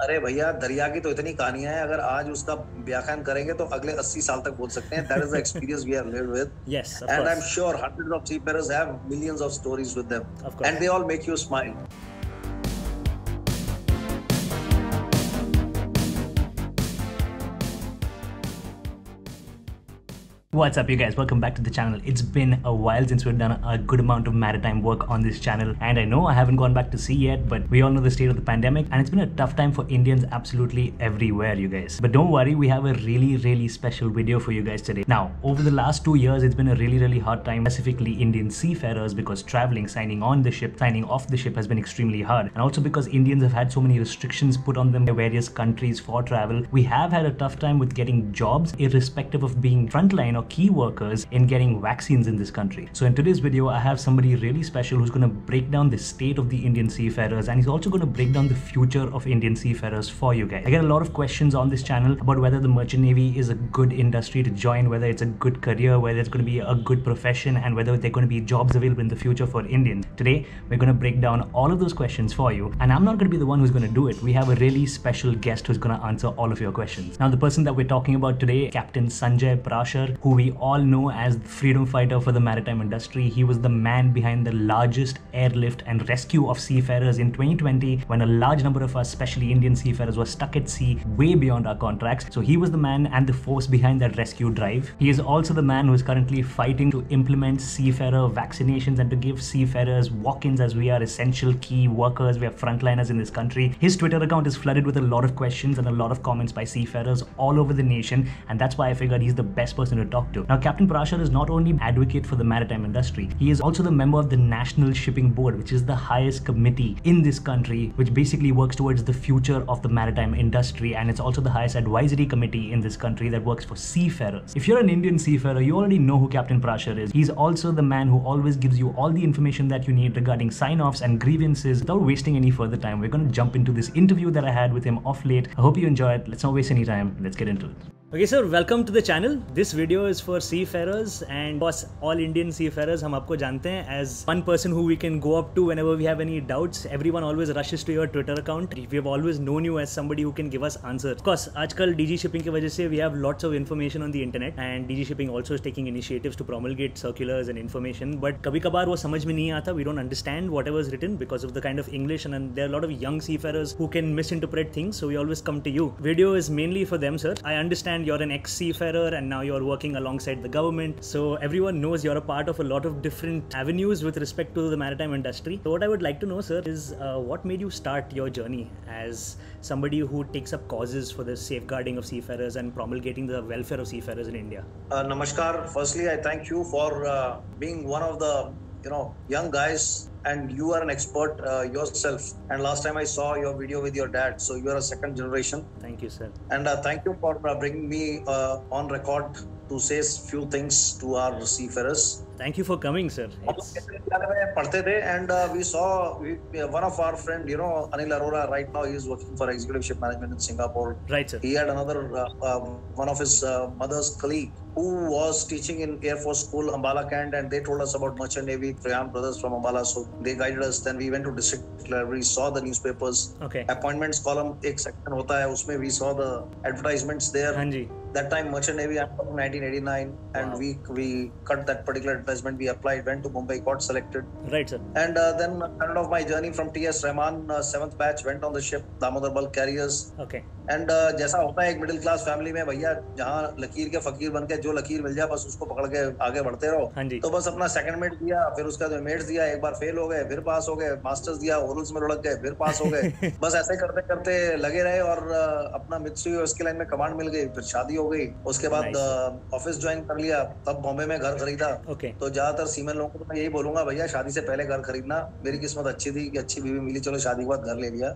अरे भैया दरिया की तो इतनी कहानियाँ हैं अगर आज उसका व्याख्यान करेंगे तो अगले 80 साल तक बोल सकते हैं। That is the experience we lived with yes and I am sure of have millions of stories with them and they all make you smile What's up, you guys? Welcome back to the channel. It's been a while since we've done a good amount of maritime work on this channel, and I know I haven't gone back to sea yet, but we all know the state of the pandemic, and it's been a tough time for Indians absolutely everywhere, you guys. But don't worry, we have a really, really special video for you guys today. Now, over the last two years, it's been a really, really hard time, specifically Indian seafarers, because traveling, signing on the ship, signing off the ship has been extremely hard, and also because Indians have had so many restrictions put on them by various countries for travel, we have had a tough time with getting jobs, irrespective of being frontline or key workers in getting vaccines in this country. So in today's video, I have somebody really special who's going to break down the state of the Indian seafarers and he's also going to break down the future of Indian seafarers for you guys. I get a lot of questions on this channel about whether the merchant navy is a good industry to join, whether it's a good career, whether it's going to be a good profession and whether there are going to be jobs available in the future for Indians. Today, we're going to break down all of those questions for you and I'm not going to be the one who's going to do it. We have a really special guest who's going to answer all of your questions. Now, the person that we're talking about today, Captain Sanjay Prashar, who we all know as freedom fighter for the maritime industry. He was the man behind the largest airlift and rescue of seafarers in 2020 when a large number of us, especially Indian seafarers, were stuck at sea way beyond our contracts. So he was the man and the force behind that rescue drive. He is also the man who is currently fighting to implement seafarer vaccinations and to give seafarers walk-ins as we are essential key workers, we are frontliners in this country. His Twitter account is flooded with a lot of questions and a lot of comments by seafarers all over the nation, and that's why I figured he's the best person to talk to. Now, Captain Prashar is not only advocate for the maritime industry, he is also the member of the National Shipping Board, which is the highest committee in this country, which basically works towards the future of the maritime industry, and it's also the highest advisory committee in this country that works for seafarers. If you're an Indian seafarer, you already know who Captain Prashar is. He's also the man who always gives you all the information that you need regarding sign-offs and grievances. Without wasting any further time, we're going to jump into this interview that I had with him off late. I hope you enjoy it. Let's not waste any time. Let's get into it. Okay, sir, welcome to the channel. This video is for seafarers and boss all Indian seafarers. हम आपको जानते हैं as one person who we can go up to whenever we have any doubts. Everyone always rushes to your Twitter account. We have always known you as somebody who can give us answers. Of course, आजकल DG shipping की वजह से we have lots of information on the internet and DG shipping also is taking initiatives to promulgate circulars and information. But कभी कभार वो समझ में नहीं आता. We don't understand whatever is written because of the kind of English and, and there are a lot of young seafarers who can misinterpret things. So we always come to you. Video is mainly for them, sir. I understand you're an ex seafarer and now you're working alongside the government. So everyone knows you're a part of a lot of different avenues with respect to the maritime industry. So what I would like to know, sir, is uh, what made you start your journey as somebody who takes up causes for the safeguarding of seafarers and promulgating the welfare of seafarers in India? uh, namaskar firstly i thank you for uh, being one of the you know young guys and you are an expert uh, yourself. And last time i saw your video with your dad so you are a second generation. Thank you, sir. and uh, thank you for uh, bringing me uh, on record to say a few things to our seafarers Thank you for coming, sir. हम लोग It's, केंद्रीय विद्यालय में पढ़ते थे and uh, we saw we, one of our friend you know Anil Arora right now he is working for executive ship management in Singapore right, sir. he had another uh, uh, one of his uh, mother's colleague who was teaching in Air Force School Ambala Kent and they told us about Merchant Navy Trayan brothers from Ambala so they guided us then we went to district library saw the newspapers Okay. appointments column एक section होता है उसमें we saw the advertisements there हाँ जी. that time merchant navy i'm from 1989 and Wow. we we cut that particular advertisement we applied went to mumbai got selected Right, sir. and uh, then kind of my journey from ts rahman uh, seventh batch went on the ship damodar bulk carriers Okay. And uh, जैसा होता है एक middle class family में भैया जहाँ लकीर के फकीर बन के जो लकीर मिल जाए बस उसको पकड़ के आगे बढ़ते रहो हाँ. तो बस अपना सेकंड मेट दिया फिर उसका जो मेट्स दिया एक बार फेल हो गए फिर पास हो गए मास्टर्स दिया ओरल्स में लुढ़क गए फिर पास हो गए बस ऐसे करते करते लगे रहे और uh, अपना मित्सुई उसकी लाइन में कमांड मिल गई फिर शादी हो गई उसके बाद. ऑफ़िस ज्वाइन कर लिया तब बॉम्बे में घर खरीदा. तो ज़्यादातर सीमेन लोगों को तो मैं यही बोलूँगा भैया शादी से पहले घर खरीदना मेरी किस्मत अच्छी थी कि अच्छी बीवी मिली चलो शादी के बाद घर ले लिया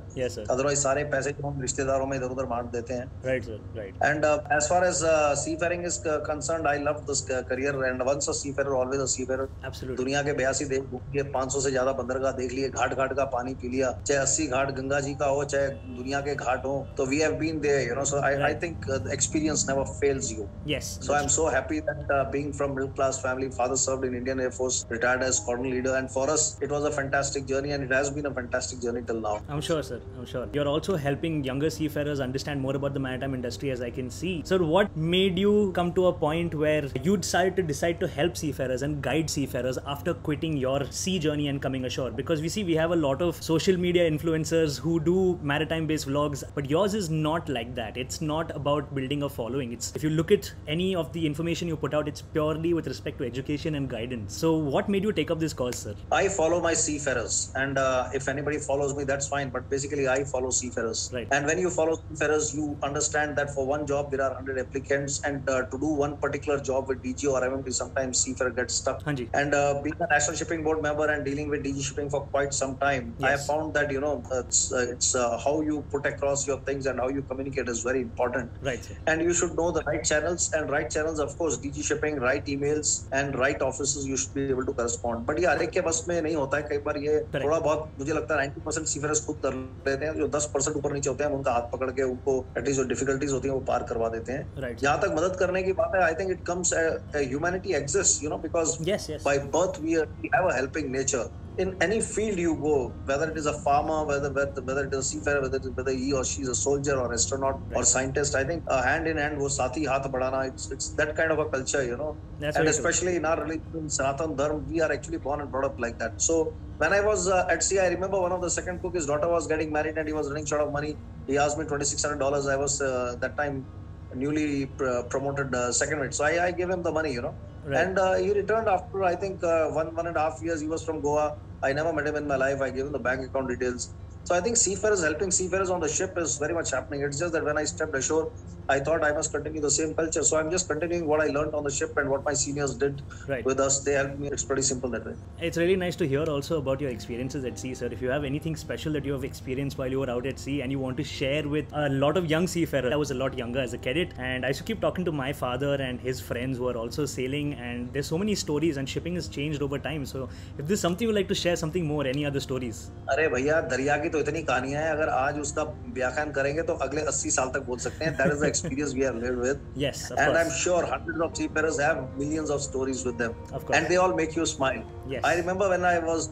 अदरवाइज़ सारे पैसे जो हम रिश्तेदारों में इधर उधर अंदर मार देते हैं। Right right sir and as far as seafaring is concern I love this career and once a seafarer always a seafarer दुनिया के बयासी देश घूम के पाँच से ज़्यादा बंदरगाह देख लिए घाट घाट का पानी पी लिया। चाहे अस्सी घाट गंगा जी का हो चाहे दुनिया के घाट हो तो we have been there you know so I I think experience never fails you yes so I am so happy that being from middle class family father served in Indian Air Force retired as colonel leader and for us it was a fantastic journey and it has been a fantastic journey till now I am sure sir I am sure you are also helping younger sea farers understand more about the maritime industry, as I can see. Sir, what made you come to a point where you decided to decide to help seafarers and guide seafarers after quitting your sea journey and coming ashore? Because we see we have a lot of social media influencers who do maritime-based vlogs, but yours is not like that. It's not about building a following. It's if you look at any of the information you put out, it's purely with respect to education and guidance. So, what made you take up this cause, sir? I follow my seafarers, and uh, if anybody follows me, that's fine. But basically, I follow seafarers. Right. And when you follow seafarers, you understand that for one job there are hundred applicants, and uh, to do one particular job with DG or MMT, sometimes seafarer gets stuck. Hanji. And uh, being a National Shipping Board member and dealing with DG Shipping for quite some time, I have Yes. found that you know it's uh, it's uh, how you put across your things and how you communicate is very important. Right, sir. And you should know the right channels and right channels, of course, DG shipping, right emails and right offices. You should be able to correspond. But ये हर एक के बस में नहीं होता है कई बार ये Correct. थोड़ा बहुत मुझे लगता है 90 परसेंट सीफरस खुद कर लेते हैं जो 10 परसेंट ऊपर नीचे होते हैं हम उनका हाथ पकड़ के उनको एटलीस्ट जो डिफिकल्टीज होती है वो पार करवा देते हैं। Right. यहाँ तक मदद करने की बात है I think it comes humanity exist you know because by birth we have a helping we have a helping nature in any field you go whether it is a farmer whether whether, whether it is a seafarer whether, whether he or she is a soldier or astronaut or scientist i think uh, hand in hand wo sathi haath badana it's it's that kind of a culture you know. That's and especially in our religion in sanatan dharma we are actually born and brought up like that. So when i was uh, at sea i remember one of the second cook his daughter was getting married and he was running short of money. He asked me 2600 dollars i was uh, that time newly pr- promoted uh, second mate so I, I gave him the money you know Right. and uh, he returned after I think uh, one one and a half years. He was from Goa. I never met him in my life. I gave him the bank account details. So I think seafarers helping seafarers on the ship is very much happening. It's just that when I stepped ashore, I thought I must continue the same culture. So I'm just continuing what I learned on the ship and what my seniors did Right. with us. They helped me. It's pretty simple that way. It's really nice to hear also about your experiences at sea, sir. If you have anything special that you have experienced while you were out at sea and you want to share with a lot of young seafarers, I was a lot younger as a cadet, and I used to keep talking to my father and his friends who are also sailing, and there's so many stories, and shipping has changed over time. So, if there's something you'd like to share, something more, any other stories? अरे भैया दरिया की तो इतनी कहानियाँ हैं अगर आज उसका व्याख्यान करेंगे तो अगले 80 साल तक बोल सकते हैं। That is the experience we have lived with yes and I am sure hundreds of seafarers have millions of stories with them and they all make you smile I remember when I was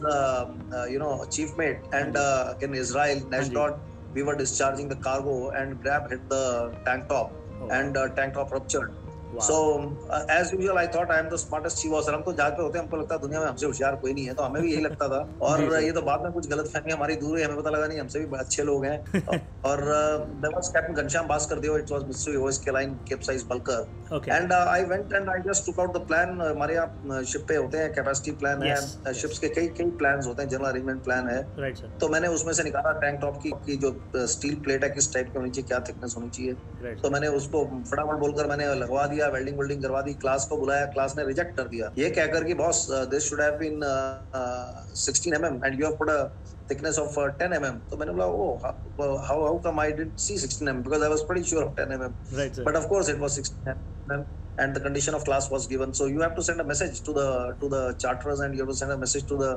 you know chief mate and in Israel national we were discharging the cargo and grab hit the tank top oh. and uh, tank top Wow. As usual usual, I thought I am the smartest chief हम तो जहाज़ पे होते हैं हमको लगता है दुनिया में हमसे होशियार कोई नहीं है तो हमें भी यही लगता था। और। ये तो बाद में कुछ गलत फहमी हमारी दूर हुई हमें पता लगा नहीं हमसे भी अच्छे लोग हैं। और captain Ghanshyam Bhaskar Dev it was Mitsui OSK line capesize bulker and I went and I just took out the plan हमारे यहाँ शिप पे होते हैं कैपेसिटी प्लान है। शिप्स के कई कई प्लान होते हैं जनरल अरेंजमेंट प्लान है। तो मैंने उसमें से निकाला टैंक टॉप की की जो स्टील प्लेट है किस टाइप की होनी चाहिए क्या थिकनेस होनी चाहिए। तो मैंने उसको फटाफट बोलकर मैंने लगवा दिया। वेल्डिंग वेल्डिंग करवा दी क्लास को बुलाया क्लास ने रिजेक्ट कर दिया ये कहकर कि boss this should have been 16 mm and you have put a thickness of uh, 10 mm तो मैंने बोला oh how how how come I didn't see 16 mm because I was pretty sure of 10 mm Right, sir. but of course it was 16 mm and the condition of class was given so you have to send a message to the to the charterers and you have to send a message to the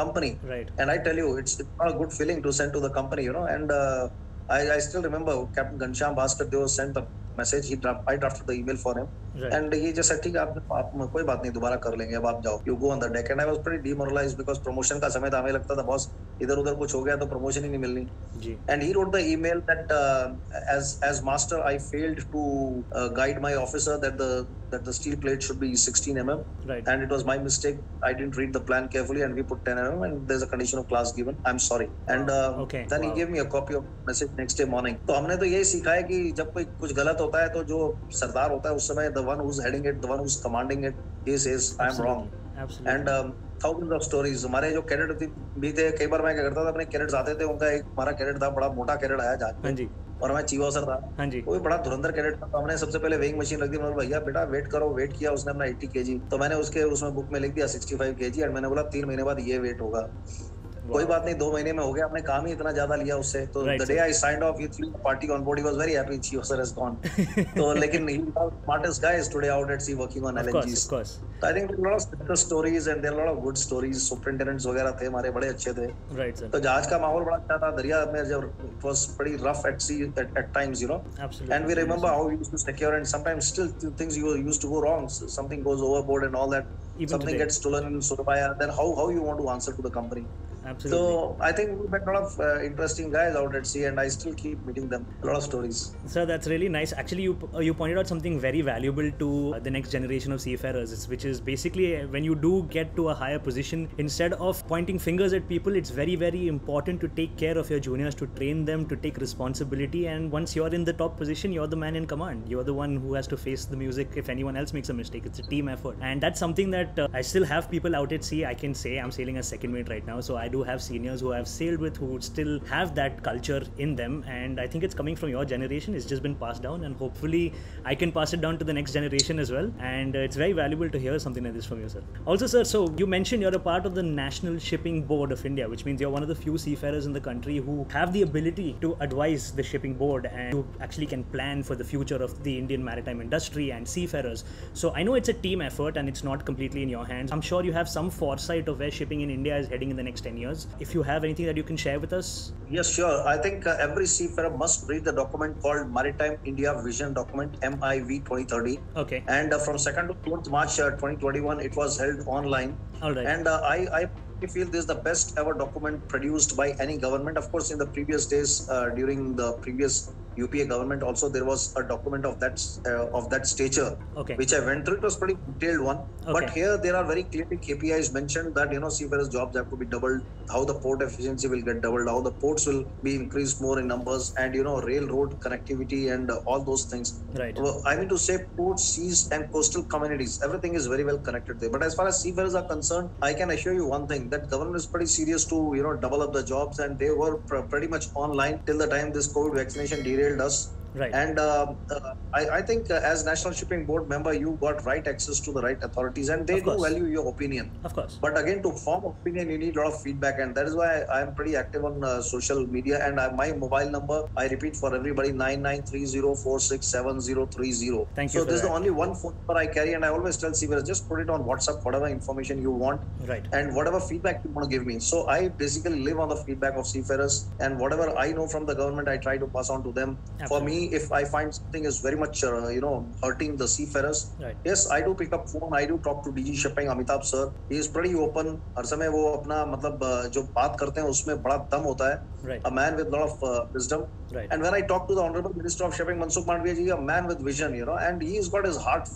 company Right. and I tell you, it's, it's not a good feeling to send to the company, you know. And uh, I, I still remember Captain Ghanshyam Bhaskar Deo sent the message he I drafted the email for him and ये जैसा ठीक है आप कोई बात नहीं दोबारा कर लेंगे अब आप जाओ you go on the deck and I was pretty demoralised because promotion का समय था लगता था बॉस इधर उधर कुछ हो गया तो प्रमोशन ही नहीं मिलनी. And he wrote the e that as as master I failed to guide my officer that that the steel plate should be sixteen M M and it was my mistake I didn't read the plan carefully and we put ten M and there is a condition of class given I am sorry and then he gave me a copy of message next day morning तो हमने तो यही सीखा है कि जब कोई कुछ गलत होता है तो जो सरदार होता है उस समय one who's heading it, the one who's commanding it, he says I'm wrong. Absolutely. Absolutely. And thousands of stories. हमारे जो कैडेट भी थे कई बार मैं क्या करता था अपने कैडेट्स आते थे उनका एक हमारा कैडेट था बड़ा मोटा कैडेट आया जहाज़ हाँ जी। और मैं चीफ ऑफिसर था। हाँ जी। वो भी बड़ा धुरंधर कैडेट था तो हमने सबसे पहले वेइंग मशीन रख दी मैंने बोला भैया बेटा वेट करो वेट किया उसने अपना 80 केजी तो मैंने उसके उसमें बुक में लिख दिया 65 केजी एंड मैंने बोला तीन महीने बाद ये वेट होगा. कोई बात नहीं दो महीने में हो गया अपने काम ही इतना ज़्यादा लिया उससे। तो the day I signed off with you party on board was very happy she was gone तो लेकिन he smartest guy is today out at sea working on LNG of course तो I think there are lot of stories and there are lot of good stories superintendents वगैरह थे हमारे बड़े अच्छे थे। Right sir तो जहाज़ का माहौल बड़ा अच्छा था। दरिया में जब it was pretty rough at sea at times you know and we remember how we used to secure and sometimes still things you used to go wrong something goes overboard and all that Even something today. gets stolen in Surabaya, then how how you want to answer to the company? Absolutely. so i think we met a lot of uh, interesting guys out at sea and i still keep meeting them a lot of stories Sir, that's really nice. Actually, you uh, you pointed out something very valuable to uh, the next generation of seafarers, which is basically uh, when you do get to a higher position, instead of pointing fingers at people, it's very very important to take care of your juniors, to train them, to take responsibility. And once you're in the top position, you're the man in command. You're the one who has to face the music if anyone else makes a mistake. It's a team effort, and that's something that uh, I still have people out at sea. I can say I'm sailing as second mate right now, so I do have seniors who I've sailed with who still have that culture in them, and I think it's coming from your generation. It's just been passed down, and hopefully I can pass it down to the next generation as well. And uh, it's very valuable to hear something like this from you, sir. Also, sir, so you mentioned you're a part of the National Shipping Board of India, which means you're one of the few seafarers in the country who have the ability to advise the shipping board and who actually can plan for the future of the Indian maritime industry and seafarers. So I know it's a team effort and it's not completely in your hands. I'm sure you have some foresight of where shipping in India is heading in the next 10 years. If you have anything that you can share with us, yes sure. I think uh, every seafarer must read the document called maritime india vision document miv 2030 okay. and uh, from 2nd to 4th march uh, 2021 it was held online. All right. and uh, i i feel this is the best ever document produced by any government of course in the previous days uh, during the previous UPA government also there was a document of that uh, of that stature Okay. which I went through. It was pretty detailed one, but here there are very clearly KPIs mentioned that you know seafarers jobs have to be doubled, how the port efficiency will get doubled, how the ports will be increased more in numbers, and you know railroad connectivity and uh, all those things. Right. Well, I mean to say ports, seas, and coastal communities, everything is very well connected there. But as far as seafarers are concerned, I can assure you one thing: that government is pretty serious to you know double up the jobs, and they were pr- pretty much online till the time this COVID vaccination derailed us. Right. And uh, uh, I, I think uh, as National Shipping Board member, you got right access to the right authorities, and they do value your opinion. of course. But again, to form opinion, you need a lot of feedback, and that is why I am pretty active on uh, social media. And I, my mobile number, I repeat for everybody, nine nine three zero four six seven zero three zero. Thank you So this is the only one phone number I carry, and I always tell seafarers just put it on WhatsApp, whatever information you want, Right. and whatever feedback you want to give me. So I basically live on the feedback of seafarers, and whatever I know from the government, I try to pass on to them. For Absolutely. Me, if I find something is very much, uh, you know, hurting the seafarers, Right. yes, I do pick up phone. I do talk to DG Shipping, Amitabh sir. He is pretty open. हर समय वो अपना मतलब uh, जो बात करते हैं उसमें बड़ा दम होता है. Right. A man with lot of uh, wisdom. Right. And when I talk to the Honorable Minister of Shipping, Mansukh Mandviya ji, a man with vision, you know, and he's got his heart,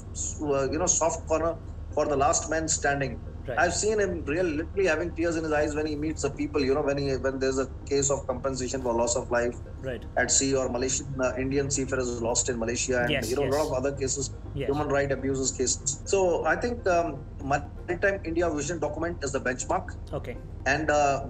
uh, you know, soft corner for the last man standing. Right. I've seen him really literally having tears in his eyes when he meets the people, you know, when he when there's a case of compensation for loss of life Right. at sea or Malaysian uh, Indian seafarers lost in Malaysia and Yes, you know a lot of other cases, Yes. human right abuses cases. So I think um, Maritime India Vision document is the benchmark, Okay. and uh,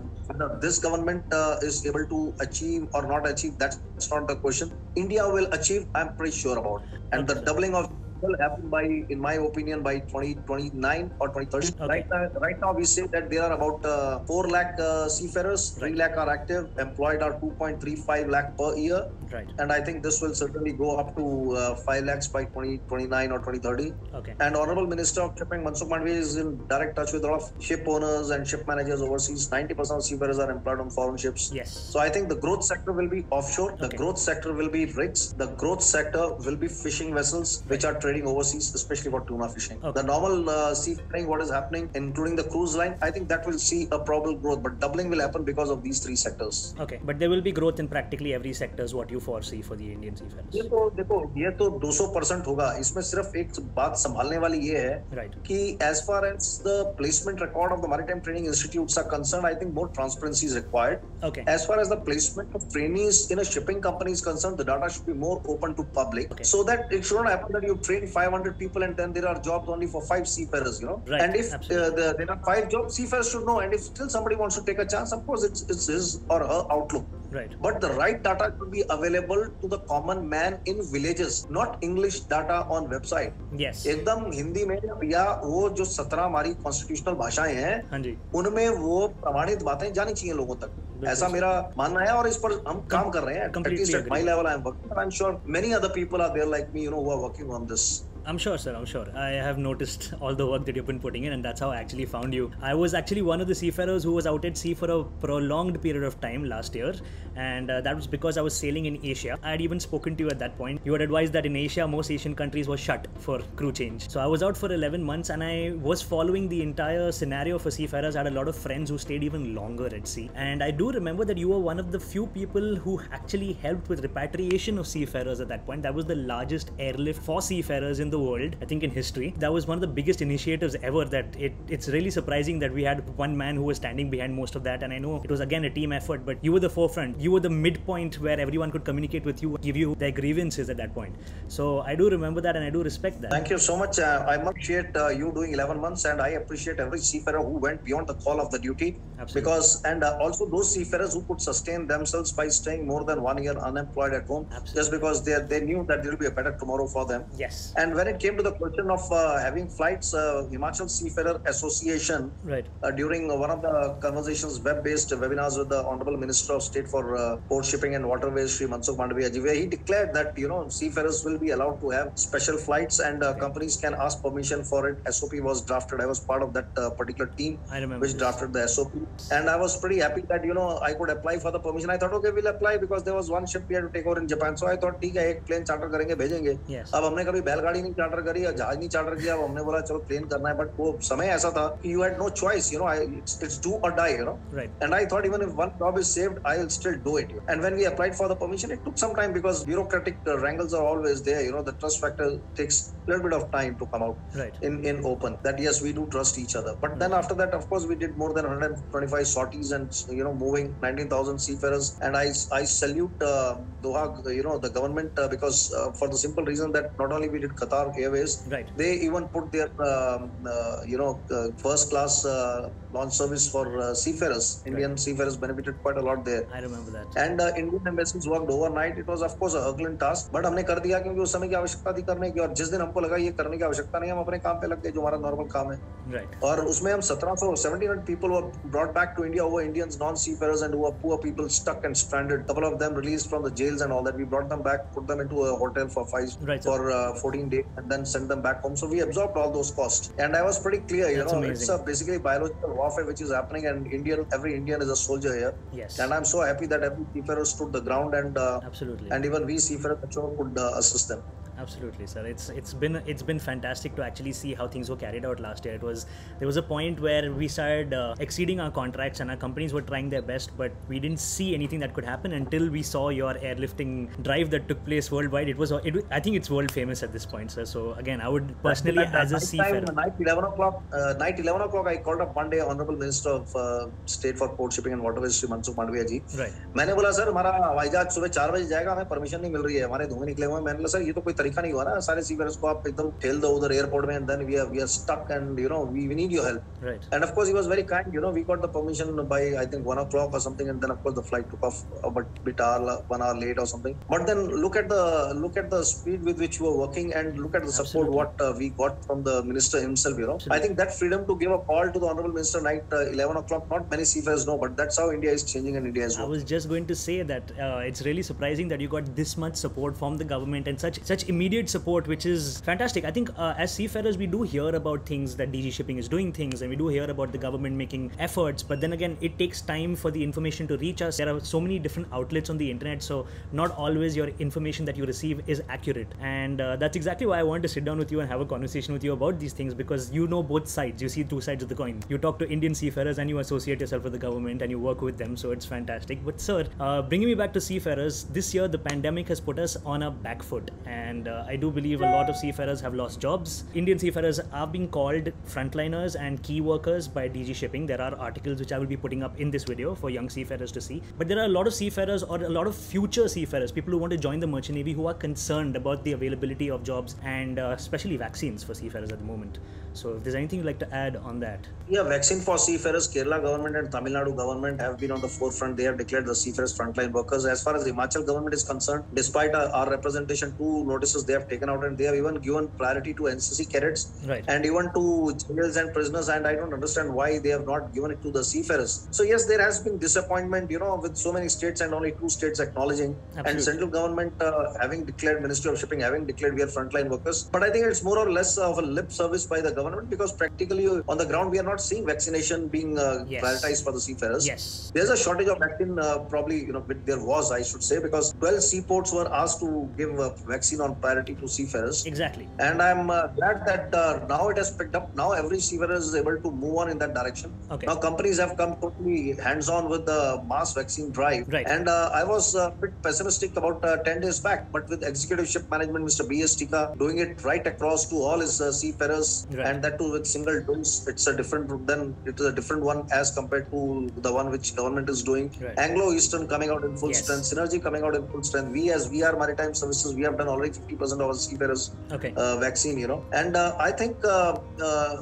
this government uh, is able to achieve or not achieve, that's not the question. India will achieve, I'm pretty sure about, and Okay, the doubling of will happen by, in my opinion, by 2029 or 2030. Okay. Right now, right now we say that there are about uh, 4 lakh uh, seafarers, 3 lakh are active, employed are 2.35 lakh per year, Right. and I think this will certainly go up to uh, 5 lakhs by 2029 or 2030. Okay. And Honorable Minister of Shipping Mansukh Mandviya is in direct touch with a lot of ship owners and ship managers overseas. 90% of seafarers are employed on foreign ships. Yes. So I think the growth sector will be offshore. The Okay. growth sector will be rigs. The growth sector will be fishing vessels which are trading overseas, especially for tuna fishing. Okay. The normal uh, seafaring, what is happening, including the cruise line, I think that will see a probable growth, but doubling will happen because of these three sectors. Okay. But there will be growth in practically every sector is what you foresee for the Indian seafarers. ये तो देखो ये तो 200 percent होगा इसमें सिर्फ एक बात संभालने वाली ये है Right. कि as far as the placement record of the maritime training institutes are concerned, I think more transparency is required. Okay. As far as the placement of trainees in a shipping company is concerned, the data should be more open to public, Okay. so that it should not happen that you train train 500 people and then there are jobs only for five seafarers, you know. Right, And if uh, the, there are five jobs, seafarers should know. And if still somebody wants to take a chance, of course, it's, it's his or her outlook. Right. But the right data should be available to the common man in villages, not English data on website. Yes. एकदम हिंदी में या वो जो सत्रह हमारी constitutional भाषाएँ हैं हाँ जी उनमें वो प्रमाणित बातें जानी चाहिए लोगों तक ऐसा। मेरा मानना है और इस पर हम काम कर रहे हैं completely at least at agree. My level I am working I am sure many other people are there like me you know who are working on this I'm sure, sir. I'm sure. I have noticed all the work that you've been putting in, and that's how I actually found you. I was actually one of the seafarers who was out at sea for a prolonged period of time last year, and uh, that was because I was sailing in Asia. I had even spoken to you at that point. You had advised that in Asia, most Asian countries were shut for crew change. So I was out for 11 months, and I was following the entire scenario for seafarers. I had a lot of friends who stayed even longer at sea, and I do remember that you were one of the few people who actually helped with repatriation of seafarers at that point. That was the largest airlift for seafarers in the world, I think, in history. That was one of the biggest initiatives ever. That it, it's really surprising that we had one man who was standing behind most of that. And I know it was again a team effort, but you were the forefront. You were the midpoint where everyone could communicate with you, give you their grievances at that point. So I do remember that, and I do respect that. Thank you so much. Uh, I appreciate uh, you doing 11 months, and I appreciate every seafarer who went beyond the call of the duty. Absolutely. Because and uh, also those seafarers who could sustain themselves by staying more than one year unemployed at home, Absolutely. just because they they knew that there will be a better tomorrow for them. Yes. And when it came to the question of uh, having flights, uh, Himachal Seafarer Association Right. uh, during one of the conversations, web-based webinars with the Honorable Minister of State for uh, Port Shipping and Waterways, Sri Mansukh Mandaviya ji, where he declared that you know seafarers will be allowed to have special flights and uh, companies can ask permission for it. SOP was drafted. I was part of that uh, particular team I remember. which this. drafted the SOP, and I was pretty happy that you know I could apply for the permission. I thought okay, we'll apply because there was one ship we had to take over in Japan. So I thought ठीक है एक plane charter करेंगे भेजेंगे. Yes. अब हमने कभी बैलगाड़ी नहीं चार्टर करी या जहाज नहीं चार्टर किया अब हमने बोला चलो प्लेन करना है बट वो समय ऐसा था कि you had no choice you know it's it's do और die you no Right. and I thought even if one job is saved, I'll still do it. And when we applied for the permission, it took some time because bureaucratic uh, wrangles are always there. You know, the trust factor takes a little bit of time to come out Right. in in open. That yes, we do trust each other. But then after that, of course, we did more than 125 sorties and you know moving 19,000 seafarers. And I I salute uh, Doha, you know, the government uh, because uh, for the simple reason that not only we did Qatar Airways, Right. they even put their um, uh, you know uh, first class uh, launch service for uh, seafarers. Indian seafarers benefited quite a lot there. I remember that. And uh, Indian embassies worked overnight. It was of course a Herculean task, but हमने कर दिया क्योंकि उस समय की आवश्यकता थी करने की और जिस दिन हमको लगा ये करने की आवश्यकता नहीं हम अपने काम पे लग गए जो हमारा नॉर्मल काम है Right. और उसमें हम 1700 1700 people were brought back to India over Indians non seafarers and who were poor people stuck and stranded couple of them released from the jails and all that we brought them back put them into a hotel for five Right, for uh, 14 days and then sent them back home so we absorbed all those costs and I was pretty clear you That's know amazing. it's a basically biological warfare which is happening and Indian every Indian is a soldier here Yes. and I'm so happy that every seafarer stood the ground and uh, Absolutely. and even we seafarers could uh, assist them Absolutely, sir. It's it's been it's been fantastic to actually see how things were carried out last year. It was there was a point where we started uh, exceeding our contracts and our companies were trying their best, but we didn't see anything that could happen until we saw your airlifting drive that took place worldwide. It was it, I think it's world famous at this point, sir. So again, I would personally, At as a night seafarer, time, night 11 o'clock, uh, night 11 o'clock, I called up one day Honorable Minister of uh, State for Port Shipping and Waterways, Shri Mansukh Mandaviya ji. right? मैंने बोला sir हमारा हवाई जहाज सुबह चार बजे जाएगा हमें परमिशन नहीं मिल रही है हमारे धुएं निकले हुए हैं मैंने बोला सर ये तो कोई तरीका नहीं हुआ ना सारे सीफेयर्स को आप एकदम ठेल दो उधर एयरपोर्ट में and then we are we are stuck and you know we need your help Right. And of course, he was very kind. You know, we got the permission by I think one o'clock or something, and then of course the flight took off a bit, bit hour, one hour late or something. But then look at the look at the speed with which you were working, and look at the support Absolutely. what uh, we got from the minister himself. You know, I think that freedom to give a call to the honorable minister night uh, 11 o'clock. Not many seafarers know, but that's how India is changing, and India is. I was just going to say that uh, it's really surprising that you got this much support from the government and such such immediate support, which is fantastic. I think uh, as seafarers, we do hear about things that DG Shipping is doing things, and we do hear about the government making efforts. But then again, it takes time for the information to reach us. There are so many different outlets on the internet, so not always your information that you receive is accurate. And uh, that's exactly why I wanted to sit down with you and have a conversation with you about these things because you know both sides. You see two sides of the coin. You talk to Indian seafarers and you associate yourself with the government and you work with them, so it's fantastic. But sir, uh, bringing me back to seafarers, this year the pandemic has put us on a back foot, and uh, I do believe a lot of seafarers have lost jobs. Indian seafarers are being called frontliners and key workers by DG Shipping. There are articles which I will be putting up in this video for young seafarers to see. But there are a lot of seafarers or a lot of future seafarers, people who want to join the merchant navy, who are concerned about the availability of jobs and uh, especially vaccines for seafarers at the moment. So, if there's anything you'd like to add on that. Yeah, vaccine for seafarers, Kerala government and Tamil Nadu government have been on the forefront. They have declared the seafarers frontline workers. As far as the Himachal government is concerned, despite our, representation, two notices they have taken out and they have even given priority to NCC cadets Right. and even to jails and prisoners. And I don't understand why they have not given it to the seafarers. So yes, there has been disappointment, you know, with so many states and only two states acknowledging, Absolutely. and central government uh, having declared Ministry of Shipping having declared we are frontline workers. But I think it's more or less of a lip service by the government because practically uh, on the ground we are not seeing vaccination being uh, Yes. prioritized for the seafarers. Yes. There's a shortage of vaccine, uh, probably, you know, but there was, I should say, because 12 seaports were asked to give a vaccine on priority to seafarers. Exactly. And I'm uh, glad that uh, now it has picked up. Now every seafarer is able to move on in that direction. Okay. Now companies have come totally hands-on with the mass vaccine drive. Right. And uh, I was a bit pessimistic about uh, 10 days back, but with executive ship management, Mr. B.S. Tika doing it right across to all his uh, seafarers, Right. And that too with single dose, it's a different. Then it is a different one as compared to the one which government is doing. Right. Anglo Eastern coming out in full Yes. strength, Synergy coming out in full strength. We as VR Maritime Services, we have done already 50% of our seafarers Okay. uh, vaccine, you know. And uh, I think uh, uh,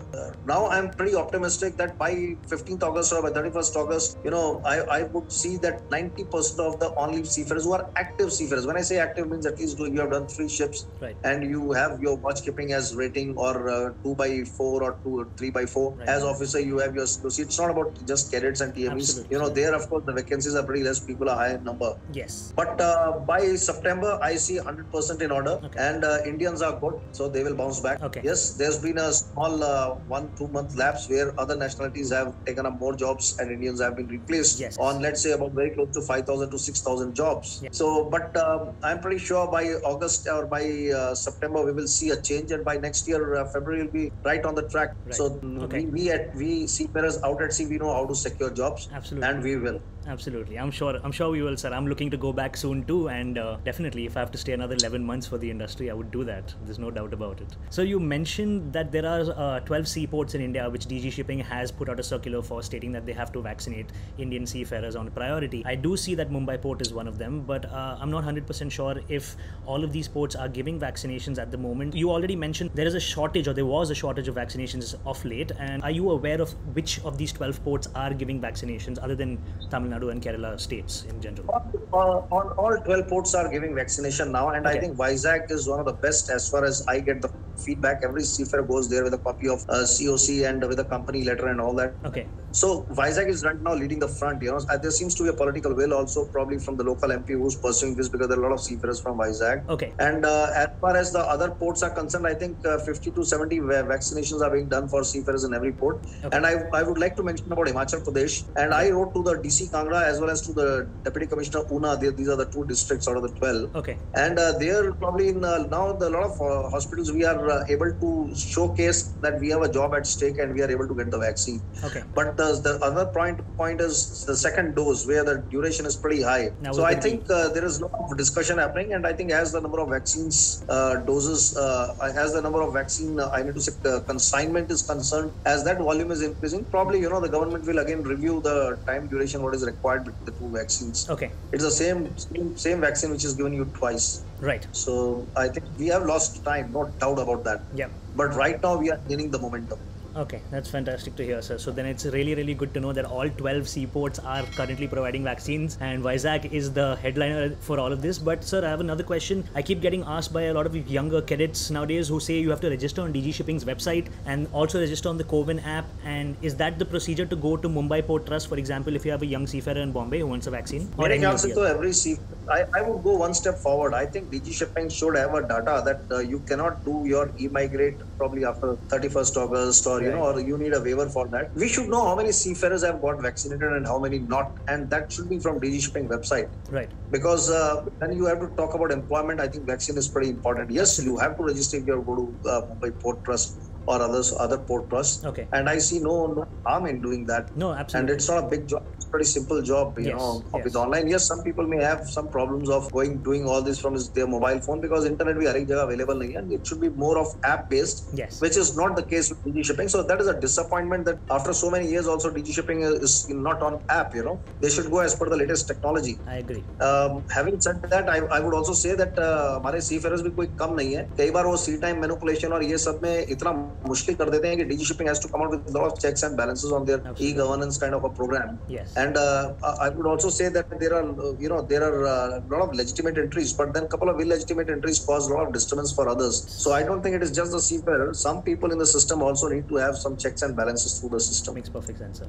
now I'm pretty optimistic that by 15th August or by 31st August, you know, I, I would see that 90% of the on-leave seafarers who are active seafarers, when I say active means at least you have done three ships Right. and you have your watch keeping as rating or uh, 2 by 4 or 2 or 3 by 4 Right. as officer you have your so it's not about just cadets and TMEs Absolutely. you know there of course the vacancies are pretty less people are high in number Yes. but uh, by September, I see 100% in order, Okay. and uh, Indians are good, so they will bounce back. Okay. Yes, there's been a small uh, one two month lapse where other nationalities have taken up more jobs and Indians have been replaced Yes. on let's say about very close to 5,000 to 6,000 jobs. Yeah. So, but um I'm pretty sure by August or by uh, September we will see a change, and by next year uh, February will be right on the track. Right. So Okay. we, we at we seafarers out at sea we know how to secure jobs, Absolutely. and we will. Absolutely, I'm sure. I'm sure we will, sir. I'm looking to go back soon too, and uh, definitely, if I have to stay another 11 months for the industry, I would do that. There's no doubt about it. So you mentioned that there are uh, 12 seaports in India, which DG Shipping has put out a circular for, stating that they have to vaccinate Indian seafarers on priority. I do see that Mumbai port is one of them, but uh, I'm not 100% sure if all of these ports are giving vaccinations at the moment. You already mentioned there is a shortage, or there was a shortage of vaccinations of late. And are you aware of which of these 12 ports are giving vaccinations, other than Tamil Nadu and Kerala states in general? on, on all 12 ports are giving vaccination now and Okay. i think vizag is one of the best as far as i get the feedback every seafarer goes there with a copy of uh, coc and with a company letter and all that Okay. So vizag is right now leading the front you know Uh, there seems to be a political will also probably from the local mp who's pursuing this because there are a lot of seafarers from vizag Okay. and uh, as far as the other ports are concerned, I think uh, 50 to 70 va- vaccinations are being done for seafarers in every port. Okay. And I, I would like to mention about Himachal Pradesh. And I wrote to the DC Kangra as well as to the Deputy Commissioner Una. They, these are the two districts out of the 12. Okay. And uh, they are probably in uh, now the lot of uh, hospitals we are uh, able to showcase that we have a job at stake and we are able to get the vaccine. Okay. But the, the other point point is the second dose where the duration is pretty high. Now, so I think uh, there is a lot of discussion happening, and I think as the number of vaccines uh, doses, uh, as the number of vaccine, uh, I need to say uh, consignment is concerned, as that volume is increasing, probably you know the government will again review the time duration what is required between the two vaccines. Okay. It's the same same, same vaccine which is given you twice. Right. So I think we have lost time, no doubt about that. Yeah. But right now we are gaining the momentum. Okay, that's fantastic to hear, sir. So then it's really, really good to know that all 12 seaports are currently providing vaccines, and Vizag is the headliner for all of this. But, sir, I have another question. I keep getting asked by a lot of younger cadets nowadays who say you have to register on DG Shipping's website and also register on the CoWIN app. And is that the procedure to go to Mumbai Port Trust, for example, if you have a young seafarer in Bombay who wants a vaccine? Or any to every seafarer I, I would go one step forward. I think DG Shipping should have a data that uh, you cannot do your e-migrate probably after 31st August or you know or you need a waiver for that. We should know how many seafarers have got vaccinated and how many not, and that should be from DG Shipping website Right. because uh, when you have to talk about employment, I think vaccine is pretty important. Yes, you have to register if you go to uh, Mumbai Port Trust or others other port trusts. Okay. And I see no, no harm in doing that. No, And absolutely. it's not a big job. It's a pretty simple job, you Yes, know, yes. with online. Yes, some people may have some problems of going doing all this from his, their mobile phone because internet भी हर एक जगह available नहीं है and it should be more of app based Yes. which is not the case with DG shipping. So that is a disappointment that after so many years also DG shipping is not on app, you know. They should go as per the latest technology. I agree. Um, having said that, I, I would also say that uh, हमारे सी fears भी कोई कम नहीं है कई बार वो सी time manipulation और ये सब में इतना मुश्किल कर देते हैं कि DG shipping has to come out with lot of checks and balances on their e governance kind of a programme Yes. and uh, I would also say that there are, uh, you know, there are a lot of legitimate entries, but then a couple of illegitimate entries cause a lot of disturbance for others. So I don't think it is just the seafarer. Some people in the system also need to have some checks and balances through the system. Makes perfect sense, sir.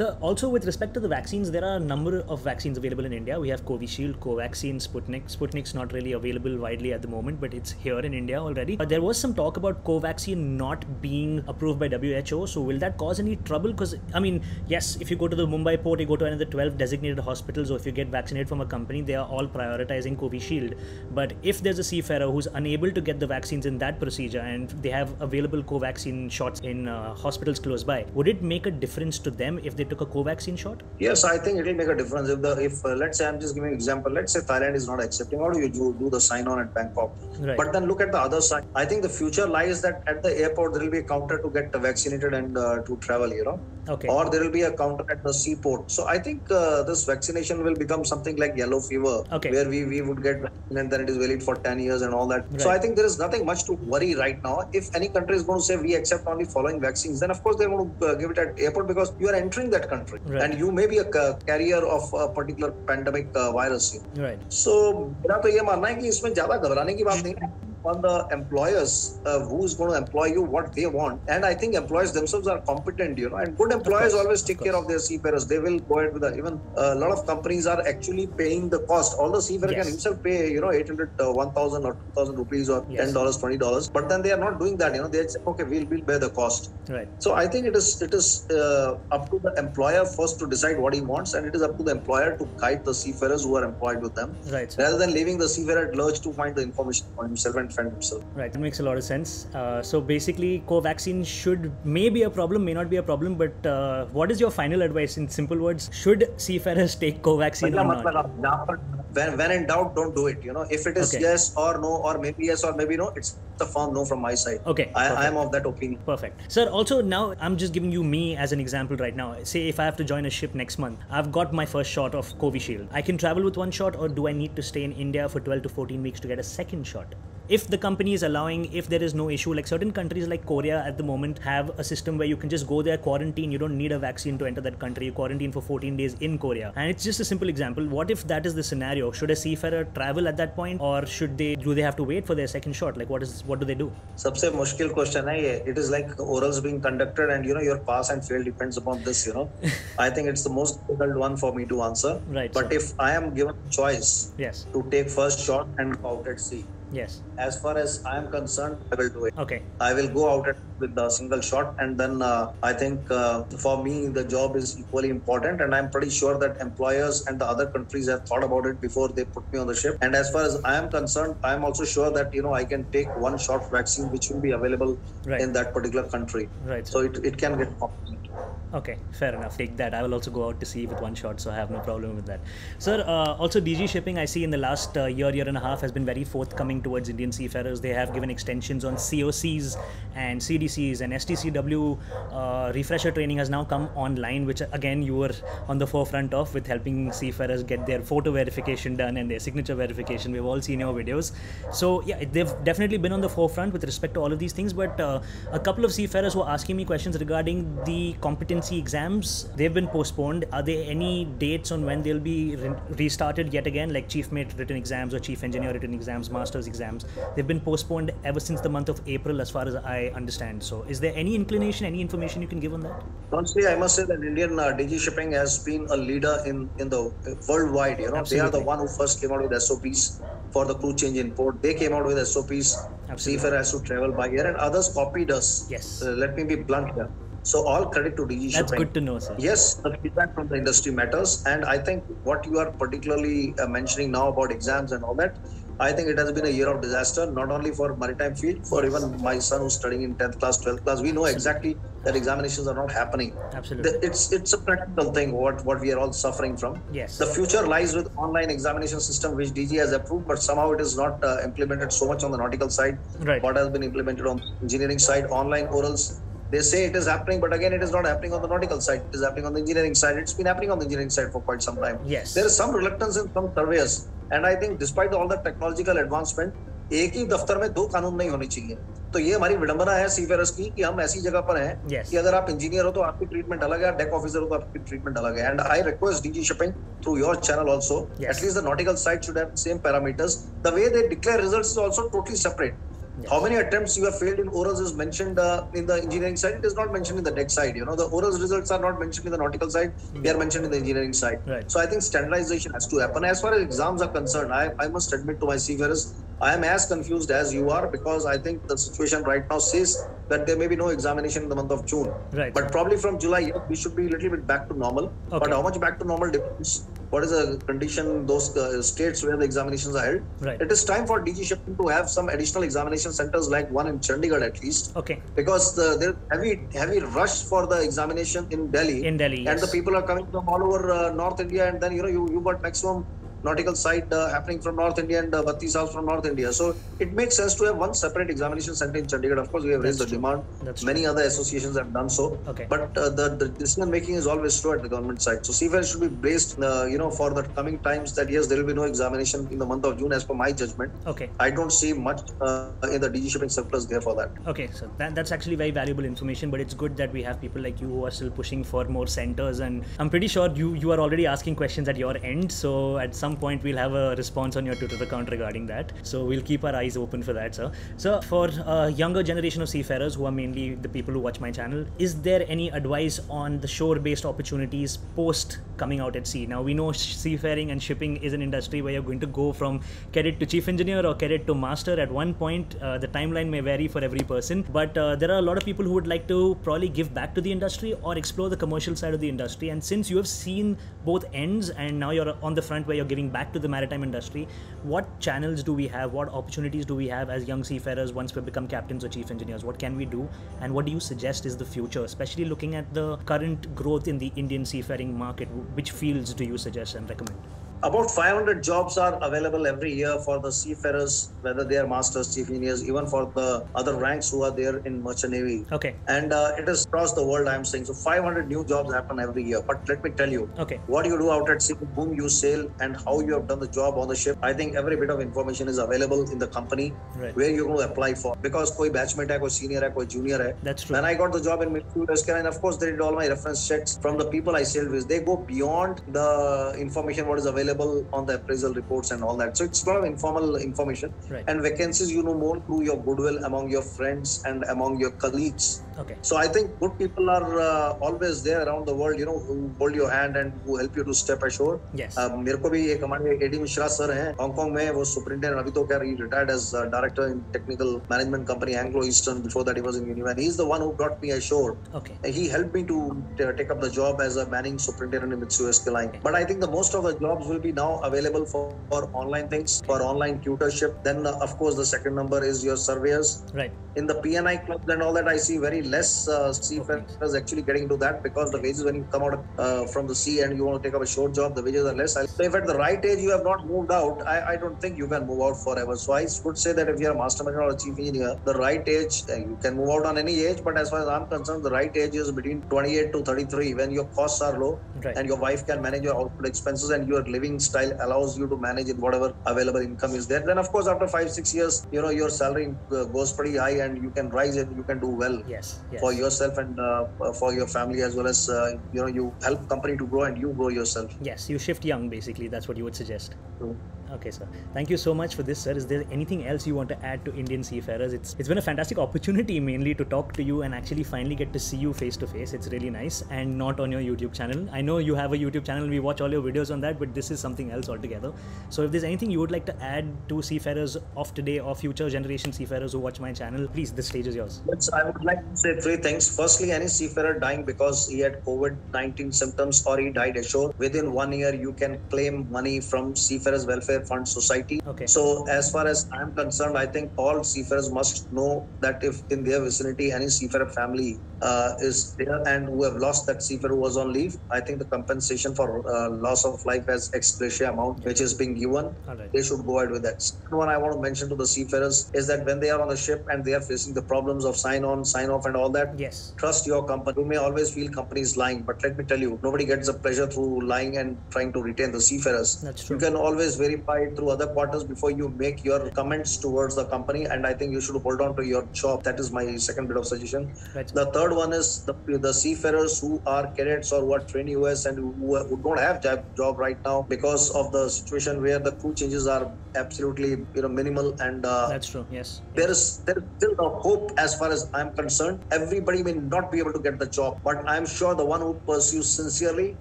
So, also with respect to the vaccines, there are a number of vaccines available in India. We have Covishield, Covaxin, Sputnik. Sputnik's not really available widely at the moment, but it's here in India already. Uh, there was some talk about Covaxin not being approved by WHO. So, will that cause any trouble? Because, I mean, yes, if you go to the Mumbai port, you go to another 12 designated hospitals, or if you get vaccinated from a company, they are all prioritizing Covishield. But if there's a seafarer who's unable to get the vaccines in that procedure and they have available Covaxin shots in uh, hospitals close by, would it make a difference to them if they took a Covaxin shot? Yes, I think it will make a difference. If the if uh, let's say I'm just giving an example. Let's say Thailand is not accepting. How do you do, do the sign on at Bangkok? Right. But then look at the other side. I think the future lies that at the airport there will be a counter to get vaccinated and uh, to travel. You know. Okay. Or there will be a counter at the seaport. So I think uh, this vaccination will become something like yellow fever, Okay. where we, we would get vaccine and then it is valid for 10 years and all that. So Right. I think there is nothing much to worry right now. If any country is going to say we accept only following vaccines, then of course they're going to uh, give it at airport because you are entering that country Right. and you may be a ca- carrier of a particular pandemic uh, virus. you know. Right. So मेरा तो ये मानना है कि इसमें ज्यादा घबराने की बात नहीं है on the employers uh, who is going to employ you what they want and i think employers themselves are competent you know and good employers always of take care of their seafarers they will go ahead with that even a lot of companies are actually paying the cost all the seafarer Yes. can himself pay you know 800 uh, 1000 or 2000 rupees or Yes. 10 dollars 20 dollars but then they are not doing that you know they say okay we'll, we'll bear the cost Right. so I think it is it is uh, up to the employer first to decide what he wants, and it is up to the employer to guide the seafarers who are employed with them, Right. rather than leaving the seafarer at large to find the information for himself and defend. Right, that makes a lot of sense. Uh, so basically, Covaxin should may be a problem, may not be a problem, but uh, what is your final advice in simple words? Should seafarers take Covaxin or not? When, when in doubt, don't do it. You know, if it is okay. yes or no, or maybe yes or maybe no, it's the firm no from my side. Okay, I, am of that opinion. Perfect, sir. Also, now I'm just giving you me as an example right now. Say if I have to join a ship next month, I've got my first shot of Covishield. I can travel with one shot, or do I need to stay in India for 12 to 14 weeks to get a second shot? If the company is allowing, if there is no issue, like certain countries like Korea at the moment have a system where you can just go there, quarantine, you don't need a vaccine to enter that country, you quarantine for 14 days in Korea. And it's just a simple example. What if that is the scenario? Should a seafarer travel at that point, or should they do they have to wait for their second shot? Like what is what do they do? सबसे मुश्किल question है ये it is like orals being conducted and you know your pass and fail depends upon this you know i think it's the most difficult one for me to answer Right, but sir. if i am given choice Yes. to take first shot and go out at sea Yes. as far as i am concerned i will do it Okay. i will go out with the single shot and then uh, i think uh, for me the job is equally important and i'm pretty sure that employers and the other countries have thought about it before they put me on the ship and as far as i am concerned i am also sure that you know i can take one shot vaccine which will be available Right. in that particular country Right. so it, it can get complicated Okay, fair enough. Take that. I will also go out to sea with one shot, so I have no problem with that. Sir, uh, also DG Shipping, I see in the last uh, year, year and a half, has been very forthcoming towards Indian seafarers. They have given extensions on COCs and CDCs and STCW. Uh, refresher training has now come online, which again you were on the forefront of with helping seafarers get their photo verification done and their signature verification. We've all seen your videos. So yeah, they've definitely been on the forefront with respect to all of these things. But uh, a couple of seafarers were asking me questions regarding the competency exams. They've been postponed. Are there any dates on when they'll be re- restarted yet again, like chief mate written exams or chief engineer written exams, master's exams? They've been postponed ever since the month of April, as far as I understand. So, is there any inclination, any information you can give on that? Honestly, I must say that Indian uh, DG Shipping has been a leader in in the uh, worldwide. You know, they are the one who first came out with SOPs for the crew change in port. They came out with SOPs. Absolutely. Seafarer has to travel by air, and others copied us. Yes. Uh, let me be blunt here. So all credit to DG That's Shipping. good to know, sir. Yes, the feedback from the industry matters, and I think what you are particularly uh, mentioning now about exams and all that, I think it has been a year of disaster, not only for maritime field, for even my son who's studying in 10th class, 12th class. We know exactly that examinations are not happening. Absolutely. It's it's a practical thing what what we are all suffering from. Yes. The future lies with online examination system which DG has approved, but somehow it is not uh, implemented so much on the nautical side. Right. What has been implemented on engineering side, online orals. They say it is happening, but again, it is not happening on the nautical side. It is happening on the engineering side. It's been happening on the engineering side for quite some time. Yes. There is some reluctance in some surveyors, and I think despite all the technological advancement, एक ही दफ्तर में दो कानून नहीं होने चाहिए तो ये हमारी विडंबना है सीफेरस की कि हम ऐसी जगह पर हैं Yes. कि अगर आप इंजीनियर हो तो आपकी ट्रीटमेंट अलग है डेक ऑफिसर हो तो आपकी ट्रीटमेंट अलग है and I request DG shipping through your channel also at least the nautical side should have same parameters the way they declare results is also totally separate Yes. How many attempts you have failed in orals is mentioned uh, in the engineering side. It is not mentioned in the deck side. You know, the orals results are not mentioned in the nautical side. They are mentioned in the engineering side. Right. So I think standardization has to happen. As far as exams are concerned, I, I must admit to my seafarers, I am as confused as you are because I think the situation right now says that there may be no examination in the month of June. Right. But probably from July, we should be a little bit back to normal. Okay. But how much back to normal depends. What is the condition those uh, states where the examinations are held? Right. It is time for DG shipping to have some additional examination centers like one in Chandigarh at least Okay. because the, there's heavy heavy rush for the examination in Delhi. In Delhi, and yes. the people are coming from all over uh, North India, and then you know you you got maximum nautical side uh, happening from North India and uh, Batti South from North India. So it makes sense to have one separate examination center in Chandigarh. Of course, we have raised That's the true. demand. That's Many other associations have done so. Okay. But uh, the, the decision making is always slow at the government side. So seafarers should be braced, uh, you know, for the coming times that yes, there will be no examination in the month of June, as per my judgment. Okay. I don't see much uh, in the DG shipping surplus there for that. Okay, so that, that's actually very valuable information, but it's good that we have people like you who are still pushing for more centers. And I'm pretty sure you you are already asking questions at your end. So at some point we'll have a response on your Twitter account regarding that. So we'll keep our eyes open for that, sir. So for uh, younger generation of seafarers who are mainly the people who watch my channel, is there any advice on the shore-based opportunities post coming out at sea? Now we know seafaring and shipping is an industry where you're going to go from cadet to chief engineer or cadet to master at one point. Uh, the timeline may vary for every person, but uh, there are a lot of people who would like to probably give back to the industry or explore the commercial side of the industry. And since you have seen both ends and now you're on the front where you're giving back to the maritime industry, what channels do we have? What opportunities do we have as young seafarers once we become captains or chief engineers? What can we do? And what do you suggest is the future, especially looking at the current growth in the Indian seafaring market? Which fields do you suggest and recommend? About 500 jobs are available every year for the seafarers, whether they are masters, chief engineers, even for the other ranks who are there in merchant navy. Okay. And uh, it is across the world, I'm saying. So 500 new jobs happen every year. But let me tell you, Okay. what you do out at sea, whom you sail, and how you have done the job on the ship. I think every bit of information is available in the company Right. where you're going to apply for. Because koi batchmate hai, koi senior hai, koi junior hai. That's true. When I got the job in military rescue, and of course they did all my reference checks from the people I sailed with. They go beyond the information what is available on the appraisal reports and all that. So it's a lot of informal information. Right. And vacancies you know more through your goodwill among your friends and among your colleagues. Okay. So I think good people are uh, always there around the world, you know, who hold your hand and who help you to step ashore. Yes. Uh, मेरे को भी एक हमारे AD Mishra sir हैं Hong Kong में वो superintendent अभी तो क्या retired as director in technical management company Anglo eastern before that he was in यूनिवन he is the one who brought me ashore Okay. he helped me to t- take up the job as a manning superintendent in Mitsubishi Line. But I think the most of the jobs will be now available for, for online things, for online tutorship. Then, uh, of course, the second number is your surveyors. Right. In the P&I clubs and all that, I see very less uh, seafarers actually getting into that because the wages when you come out uh, from the sea and you want to take up a short job, the wages are less. So if at the right age you have not moved out, I, I don't think you can move out forever. So I would say that if you're a master manager or a chief engineer, the right age uh, you can move out on any age. But as far as I'm concerned, the right age is between 28 to 33 when your costs are low Right. and your wife can manage your household expenses and you are living style allows you to manage it whatever available income is there. Then of course after five six years, you know your salary uh, goes pretty high and you can rise and you can do well Yes. Yes. for yourself and uh, for your family as well as uh, you know you help company to grow and you grow yourself. Yes, you shift young basically. That's what you would suggest. So, Okay, sir. Thank you so much for this, sir. Is there anything else you want to add to Indian seafarers? It's it's been a fantastic opportunity mainly to talk to you and actually finally get to see you face to face. It's really nice and not on your YouTube channel. I know you have a YouTube channel. We watch all your videos on that, but this is something else altogether. So if there's anything you would like to add to seafarers of today or future generation seafarers who watch my channel, please, the stage is yours. Yes, I would like to say three things. Firstly, any seafarer dying because he had COVID 19 symptoms or he died ashore, within one year, you can claim money from Seafarers Welfare Fund Society. Okay. So as far as I'm concerned, I think all seafarers must know that if in their vicinity any seafarer family uh, is there and who have lost that seafarer who was on leave, I think the compensation for uh, loss of life as ex gratia amount which is being given, right. they should go ahead with that. Second one I want to mention to the seafarers is that when they are on the ship and they are facing the problems of sign on, sign off, and all that, Yes. trust your company. You may always feel companies lying, but let me tell you, nobody gets the pleasure through lying and trying to retain the seafarers. That's true. You can always verify through other quarters before you make your comments towards the company, and I think you should hold on to your job. That is my second bit of suggestion. Right. The third one is the, the seafarers who are cadets or what are trained OS and who, who don't have job, job right now because of the situation where the crew changes are absolutely you know minimal and uh, That's true. Yes. there is there is still a hope as far as I'm concerned. Everybody may not be able to get the job, but I'm sure the one who pursues sincerely,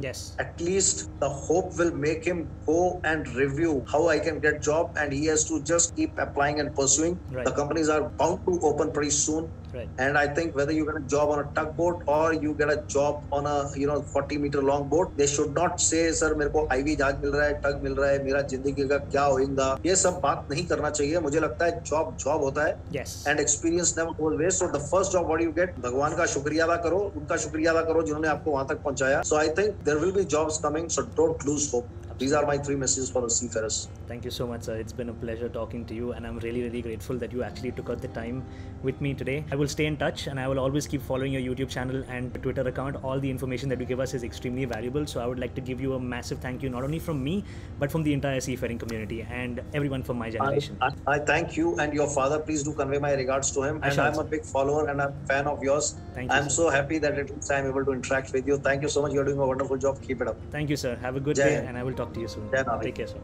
Yes. at least the hope will make him go and review how I can get job, and he has to just keep applying and pursuing. Right. The companies are bound to open pretty soon. Right. And I think whether you get a job on a tugboat or you get a job on a you know 40 meter long boat, they should not say sir मेरे को ivy जहाज़ मिल रहा है टग मिल रहा है मेरा ज़िंदगी का क्या होगा ये सब बात नहीं करना चाहिए। मुझे लगता है जॉब जॉब होता है। Yes. And experience never goes waste so the first job what you get भगवान का शुक्रिया अदा करो उनका शुक्रिया अदा करो जिन्होंने आपको वहाँ तक पहुँचाया। So I think there will be jobs coming so don't lose hope these are my three messages for the seafarers Thank you so much, sir. It's been a pleasure talking to you, and I'm really, really grateful that you actually took out the time with me today. I will stay in touch, and I will always keep following your YouTube channel and Twitter account. All the information that you give us is extremely valuable. So I would like to give you a massive thank you, not only from me, but from the entire seafaring community and everyone from my generation. I, I thank you and your father please do convey my regards to him I and i'm a big follower and i'm a fan of yours Thank you, i'm sir. so happy that at least i'm able to interact with you thank you so much you're doing a wonderful job keep it up Thank you, sir. Have a good Jai day, and I will talk to you soon. Take care, sir.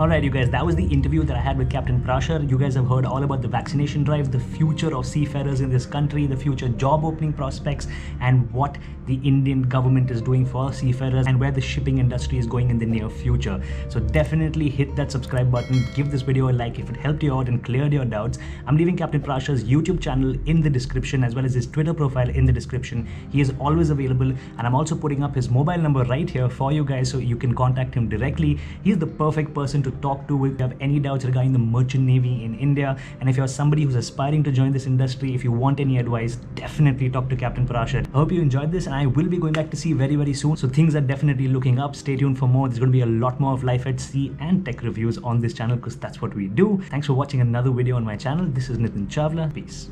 Alright, you guys, that was the interview that I had with Captain Prashar. You guys have heard all about the vaccination drive, the future of seafarers in this country, the future job opening prospects, and what the Indian government is doing for seafarers and where the shipping industry is going in the near future. So, definitely hit that subscribe button, give this video a like if it helped you out and cleared your doubts. I'm leaving Captain Prashar's YouTube channel in the description as well as his Twitter profile in the description. He is always available, and I'm also putting up his mobile number right here for you guys so you can contact him directly. He's the perfect person to talk to if you have any doubts regarding the merchant navy in India. And if you're somebody who's aspiring to join this industry, if you want any advice, definitely talk to Captain Prashar. I hope you enjoyed this, and I will be going back to sea very, very soon. So things are definitely looking up. Stay tuned for more. There's going to be a lot more of life at sea and tech reviews on this channel because that's what we do. Thanks for watching another video on my channel. This is Nitin Chawla. Peace.